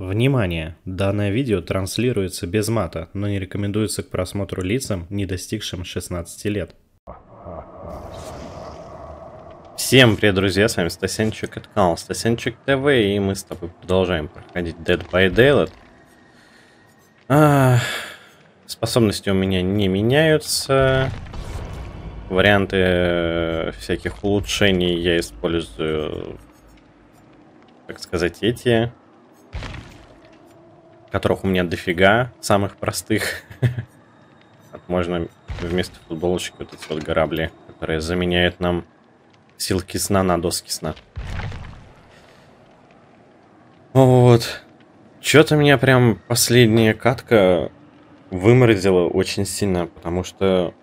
Внимание! Данное видео транслируется без мата, но не рекомендуется к просмотру лицам, не достигшим 16 лет. Всем привет, друзья, с вами Стасенчик, это канал Стасенчик ТВ, и мы с тобой продолжаем проходить Dead by Daylight. А, способности у меня не меняются. Варианты э, всяких улучшений я использую, так сказать, эти, которых у меня дофига, самых простых. Можно вместо футболочки вот эти вот грабли, которые заменяют нам силки сна на доски сна. Вот. Что-то меня прям последняя катка выморозила очень сильно, потому что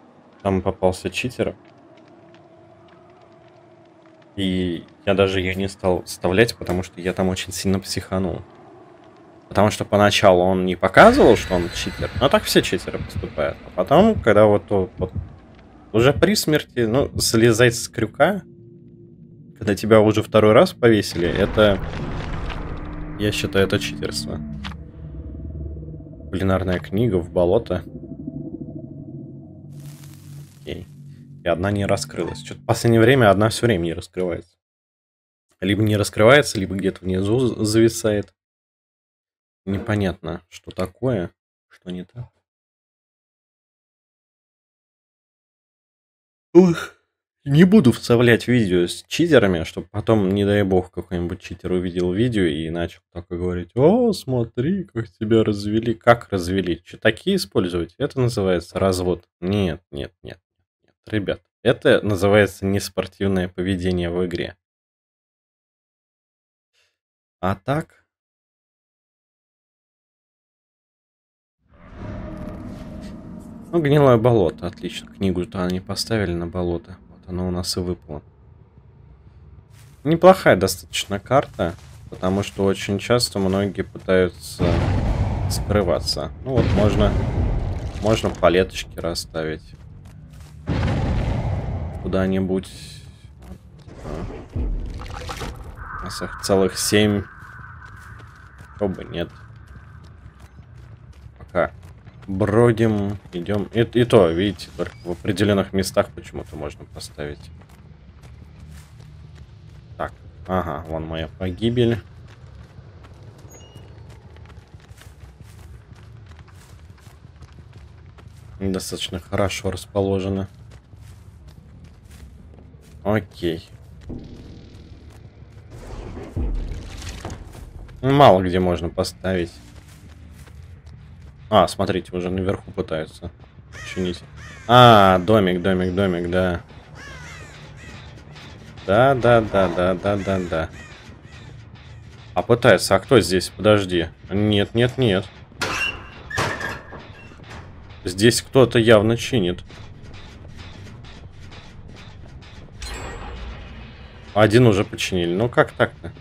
там попался читер. И я даже ее не стал вставлять, потому что я там очень сильно психанул. Потому что поначалу он не показывал, что он читер. Но так все читеры поступают. А потом, когда вот, вот уже при смерти, ну, слезать с крюка, когда тебя уже второй раз повесили, это... Я считаю, это читерство. Кулинарная книга в болото. Окей. И одна не раскрылась. Что-то в последнее время одна все время не раскрывается. Либо не раскрывается, либо где-то внизу зависает. Непонятно, что такое, что не так. Ух. Не буду вставлять видео с читерами, чтобы потом, не дай бог, какой-нибудь читер увидел видео и начал только говорить, о, смотри, как тебя развели. Как развели? Что, такие использовать? Это называется развод. Нет, нет, нет, нет. Ребят, это называется неспортивное поведение в игре. А так... Ну, гнилое болото, отлично. Книгу-то они поставили на болото оно у нас и выпало. Неплохая достаточно карта, потому что очень часто многие пытаются скрываться. Ну вот можно, можно палеточки расставить куда-нибудь. У нас их целых семь. Чтобы нет. Пока бродим, идем. И, и то, видите, только в определенных местах почему-то можно поставить. Так, ага, вон моя погибель. Достаточно хорошо расположено. Окей. Мало где можно поставить. А, смотрите, уже наверху пытаются чинить. А, домик, домик, домик, да. Да, да, да, да, да, да, да. А пытается, а кто здесь? Подожди. Нет, нет, нет. Здесь кто-то явно чинит. Один уже починили. Ну как так-то?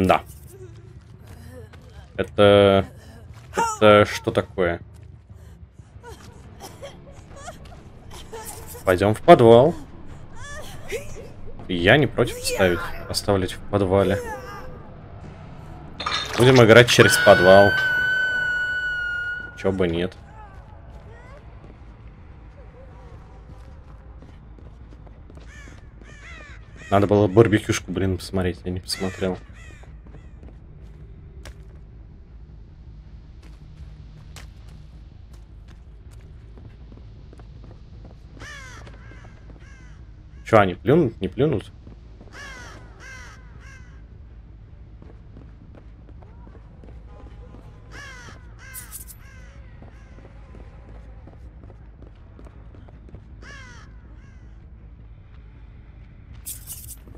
Да. Это... Это что такое? Пойдем в подвал. Я не против ставить, оставлять в подвале. Будем играть через подвал. Чё бы нет. Надо было барбекюшку, блин, посмотреть, я не посмотрел. Что, они плюнут, не плюнут?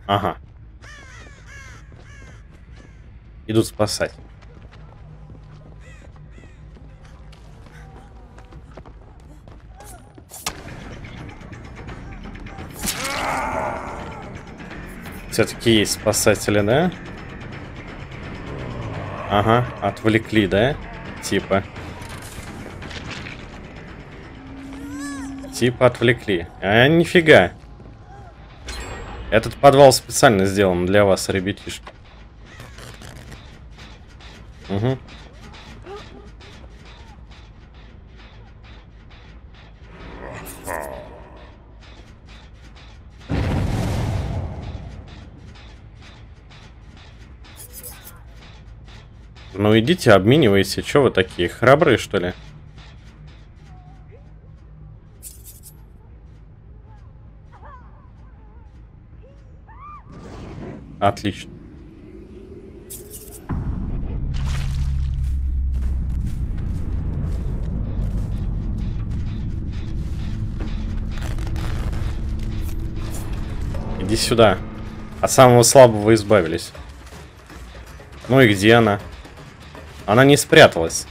Ага. Идут спасать. Все-таки есть спасатели, да? Ага, отвлекли, да? Типа. Типа отвлекли. А, нифига. Этот подвал специально сделан для вас, ребятишки. Ну идите, обменивайте. Че вы такие, храбрые, что ли? Отлично. Иди сюда. От самого слабого избавились. Ну и где она? Она не спряталась.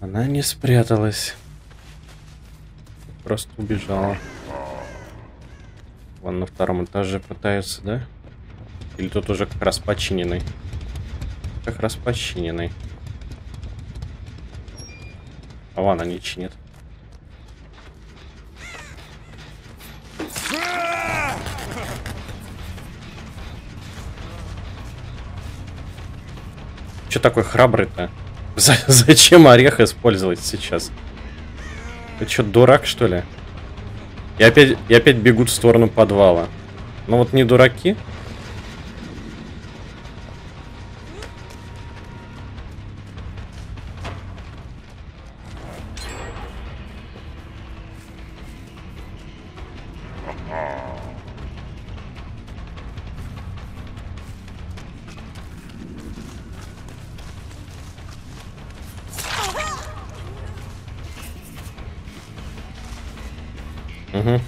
Она не спряталась. Просто убежала. Вон на втором этаже пытаются, да? Или тут уже как раз починенный? Как раз починенный. А вон они чинят. Че такой храбрый-то? зачем орех использовать сейчас? Ты что, дурак, что ли? И опять, и опять бегут в сторону подвала. Ну вот не дураки. Угу.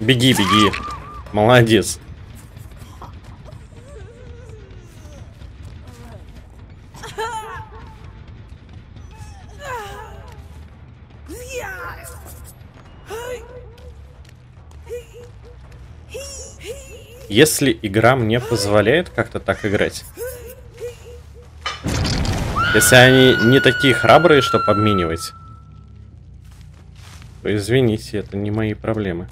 Беги, беги. Молодец. Если игра мне позволяет как-то так играть, если они не такие храбрые, чтобы обменивать, то извините, это не мои проблемы.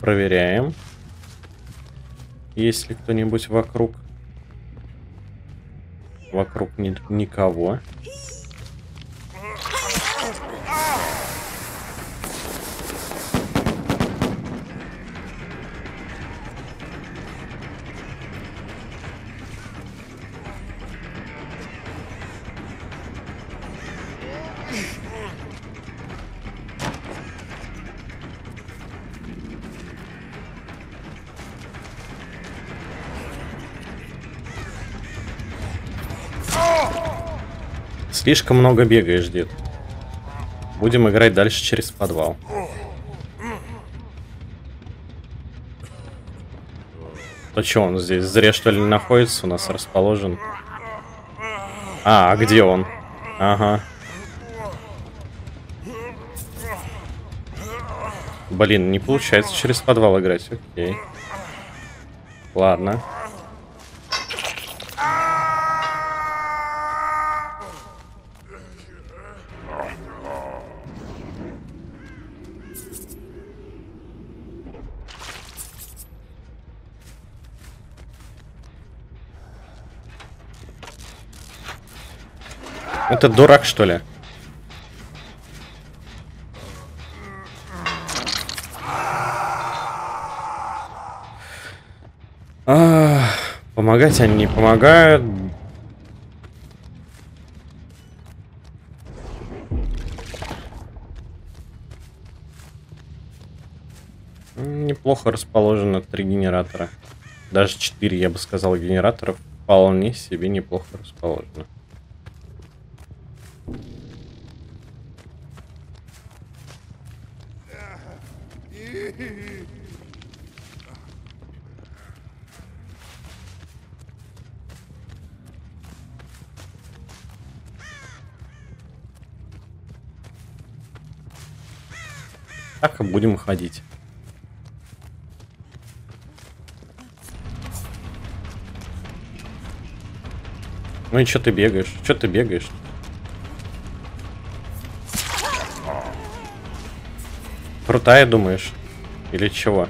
Проверяем. Есть ли кто-нибудь вокруг? Вокруг ни никого. Слишком много бегаешь, дед. Будем играть дальше через подвал. То что он здесь? Зря что ли находится? У нас расположен. А, а где он? Ага. Блин, не получается через подвал играть. Окей. Ладно. Это дурак, что ли? А, помогать они не помогают. Неплохо расположено три генератора. Даже четыре, я бы сказал, генераторов вполне себе неплохо расположено. Так будем ходить. Ну и что ты бегаешь? Что ты бегаешь? Крутая, думаешь? Или чего?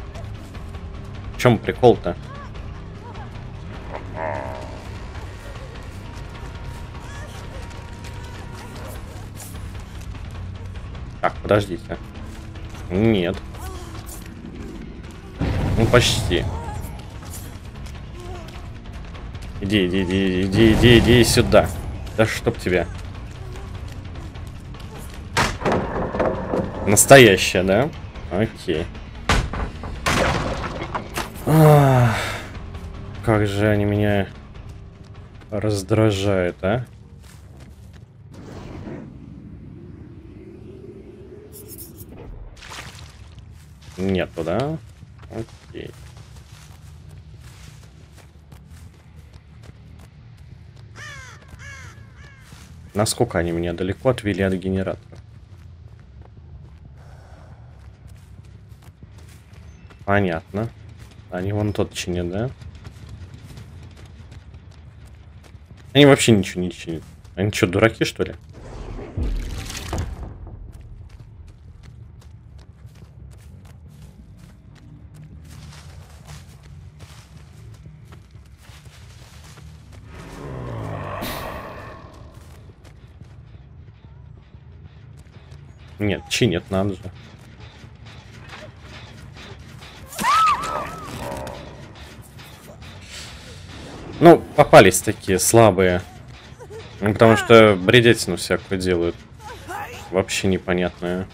В чем прикол-то? Так, подождите. Нет. Ну, почти. Иди, иди, иди, иди, иди, иди сюда. Да чтоб тебя. Настоящая, да? Окей. Ах, как же они меня раздражают, а? Нету, да? Окей. Насколько они меня далеко отвели от генератора? Понятно. Они вон тот чинят, да? Они вообще ничего не чинят. Они что, дураки, что ли? Нет, чинят надо же. Ну, попались такие слабые. Ну, потому что бредетину всякую делают. Вообще непонятное.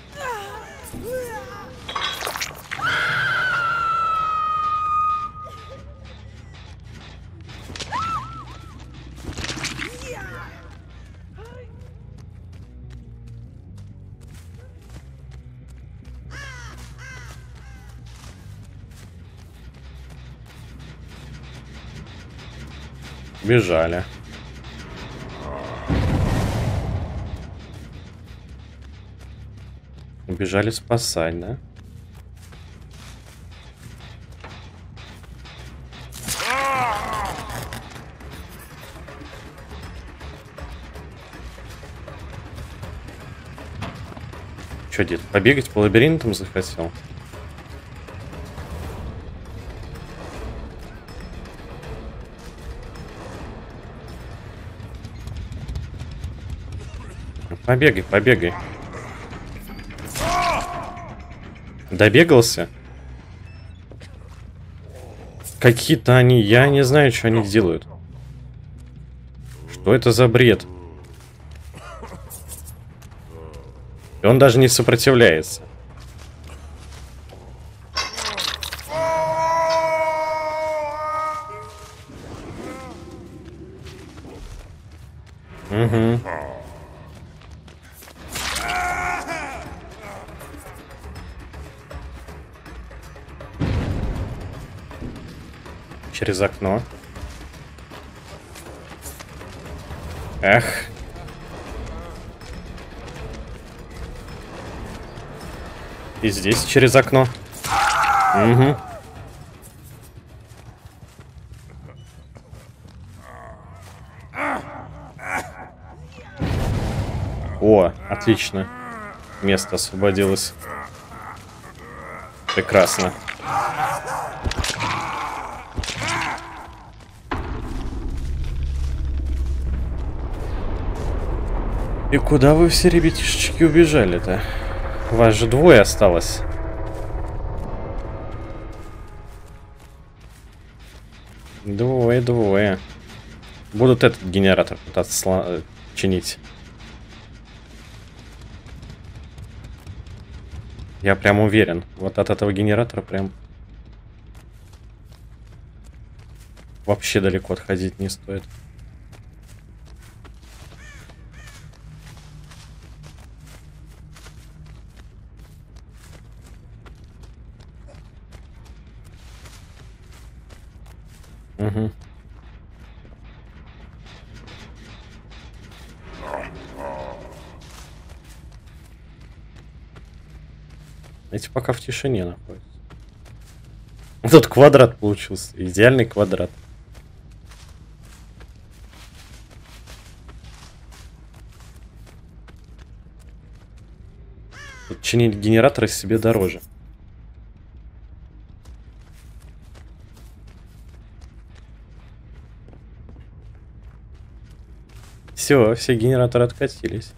Бежали. Убежали спасать, да? Че, дед, побегать по лабиринтам захотел? Побегай, побегай. Добегался? Какие-то они, я не знаю, что они делают. Что это за бред? И он даже не сопротивляется. Через окно. Эх. И здесь через окно. Угу. О, отлично. Место освободилось. Прекрасно. И куда вы все, ребятишечки, убежали-то? Вас же двое осталось. Двое, двое. Будут этот генератор пытаться э, чинить. Я прям уверен. Вот от этого генератора прям... Вообще далеко отходить не стоит. Угу. Эти пока в тишине находятся. Тут квадрат получился. Идеальный квадрат. Чинить генераторы себе дороже. Все, все генераторы откатились.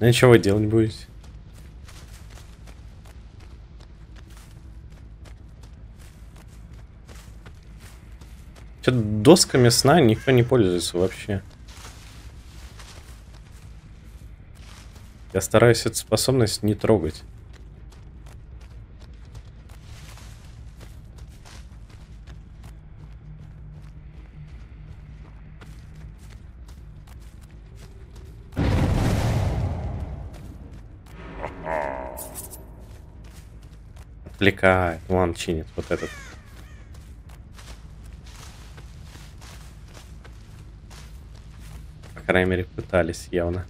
Ну что вы делать будете? Что-то досками сна никто не пользуется вообще. Я стараюсь эту способность не трогать. Отвлекает. Вон чинит вот этот. Крайней мере, пытались явно.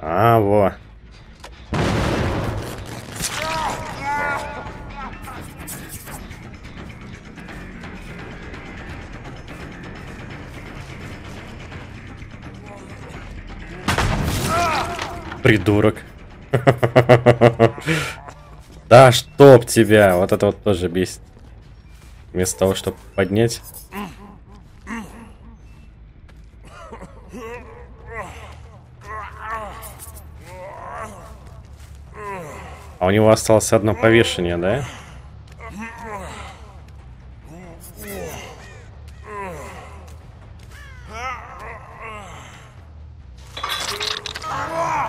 А, во. Придурок. Да, чтоб тебя. Вот это вот тоже бесит. Вместо того, чтобы поднять. А у него осталось одно повешение, да?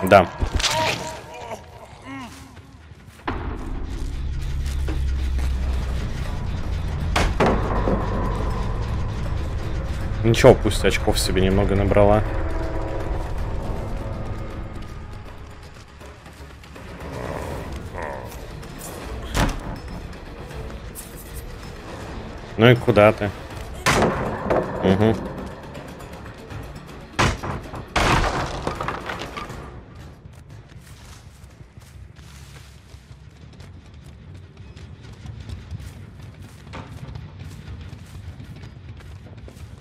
Да. Ничего, пусть очков себе немного набрала. Ну и куда ты? Угу.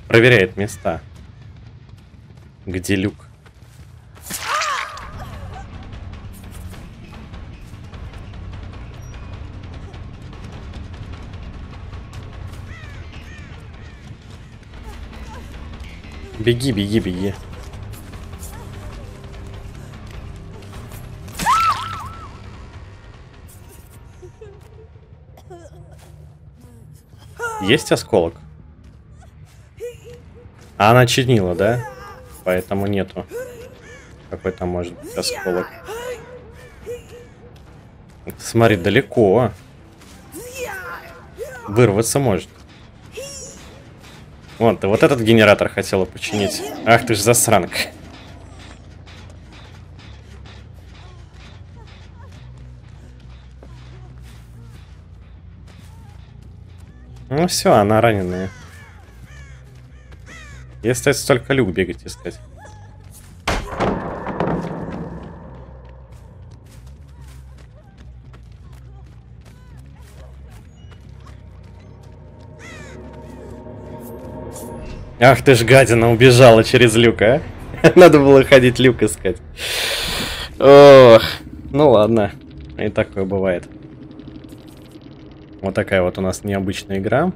Проверяет места. Где люк? Беги, беги, беги. Есть осколок? А она чинила, да? Поэтому нету. Какой там может быть осколок? Смотри, далеко. Вырваться может. Вон, ты вот этот генератор хотела починить. Ах ты ж засранка. Ну все, она раненая. И остается только люк бегать искать. Ах ты ж гадина, убежала через люк, а? Надо было ходить люк искать. Ох, ну ладно. И такое бывает. Вот такая вот у нас необычная игра.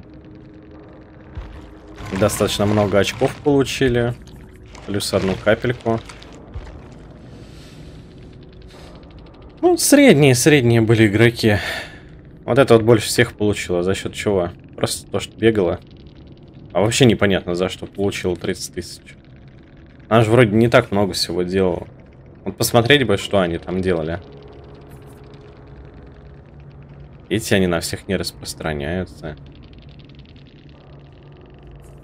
Достаточно много очков получили. Плюс одну капельку. Ну, средние, средние были игроки. Вот это вот больше всех получила. За счет чего? Просто то, что бегала. А вообще непонятно, за что получила 30 тысяч. Она же вроде не так много всего делала. Вот посмотреть бы, что они там делали. Эти они на всех не распространяются.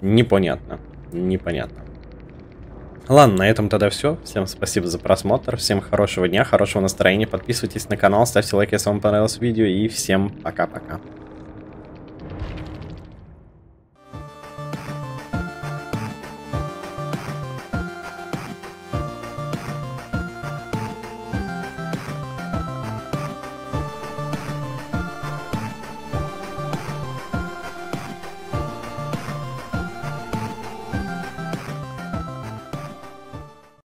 Непонятно. Непонятно. Ладно, на этом тогда все. Всем спасибо за просмотр. Всем хорошего дня, хорошего настроения. Подписывайтесь на канал, ставьте лайк, если вам понравилось видео. И всем пока-пока.